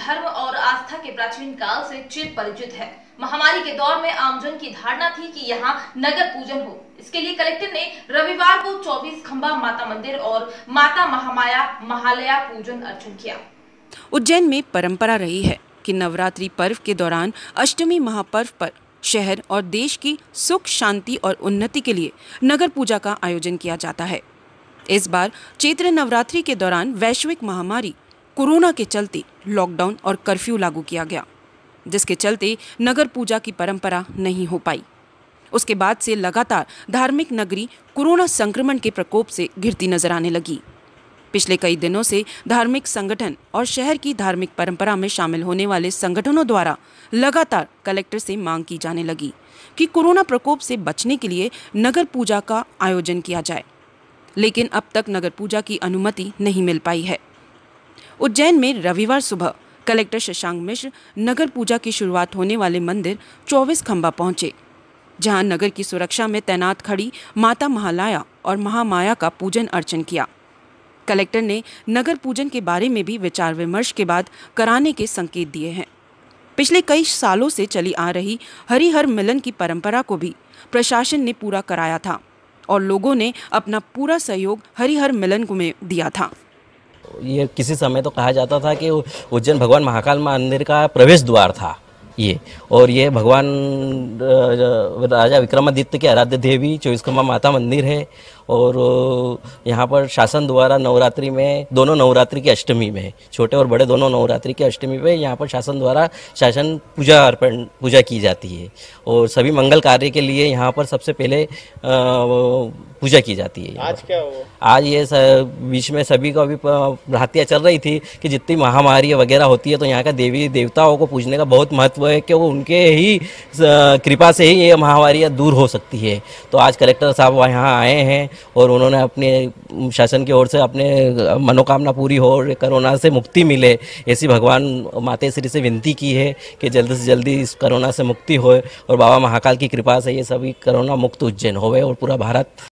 धर्म और आस्था के प्राचीन काल से चिर परिचित है। महामारी के दौर में आमजन की धारणा थी कि यहाँ नगर पूजन हो। इसके लिए कलेक्टर ने रविवार को 24 खंबा माता मंदिर और माता महामाया महालया पूजन अर्चन किया। उज्जैन में परंपरा रही है कि नवरात्रि पर्व के दौरान अष्टमी महापर्व पर शहर और देश की सुख, शांति और उन्नति के लिए नगर पूजा का आयोजन किया जाता है। इस बार चैत्र नवरात्रि के दौरान वैश्विक महामारी कोरोना के चलते लॉकडाउन और कर्फ्यू लागू किया गया, जिसके चलते नगर पूजा की परंपरा नहीं हो पाई। उसके बाद से लगातार धार्मिक नगरी कोरोना संक्रमण के प्रकोप से घिरती नज़र आने लगी। पिछले कई दिनों से धार्मिक संगठन और शहर की धार्मिक परंपरा में शामिल होने वाले संगठनों द्वारा लगातार कलेक्टर से मांग की जाने लगी कि कोरोना प्रकोप से बचने के लिए नगर पूजा का आयोजन किया जाए, लेकिन अब तक नगर पूजा की अनुमति नहीं मिल पाई है। उज्जैन में रविवार सुबह, कलेक्टर शशांक मिश्र नगर पूजा की शुरुआत होने वाले मंदिर 24 खंबा पहुँचे, जहाँ नगर की सुरक्षा में तैनात खड़ी माता महालाया और महामाया का पूजन अर्चन किया। कलेक्टर ने नगर पूजन के बारे में भी विचार विमर्श के बाद कराने के संकेत दिए हैं। पिछले कई सालों से चली आ रही हरिहर मिलन की परंपरा को भी प्रशासन ने पूरा कराया था और लोगों ने अपना पूरा सहयोग हरिहर मिलन में दिया था। ये किसी समय तो कहा जाता था कि उज्जैन भगवान महाकाल मंदिर का प्रवेश द्वार था। ये। और ये भगवान राजा विक्रमादित्य के आराध्य देवी चौबीसखम्बा माता मंदिर है और यहाँ पर शासन द्वारा नवरात्रि में दोनों नवरात्रि की अष्टमी में छोटे और बड़े दोनों नवरात्रि की अष्टमी में यहाँ पर शासन द्वारा शासन पूजा अर्पण पूजा की जाती है। और सभी मंगल कार्य के लिए यहाँ पर सबसे पहले पूजा की जाती है आज क्या हुआ? आज ये बीच में सभी को अभी भ्रांतियाँ चल रही थी कि जितनी महामारी वगैरह होती है तो यहाँ का देवी देवताओं को पूजने का बहुत महत्व है कि वो उनके ही कृपा से ही ये महामारियाँ दूर हो सकती है। तो आज कलेक्टर साहब यहाँ आए हैं और उन्होंने अपने शासन की ओर से अपने मनोकामना पूरी हो और कोरोना से मुक्ति मिले, ऐसी भगवान माते श्री से विनती की है कि जल्दी से जल्दी इस कोरोना से मुक्ति हो और बाबा महाकाल की कृपा से ये सभी कोरोना मुक्त उज्जैन होवे और पूरा भारत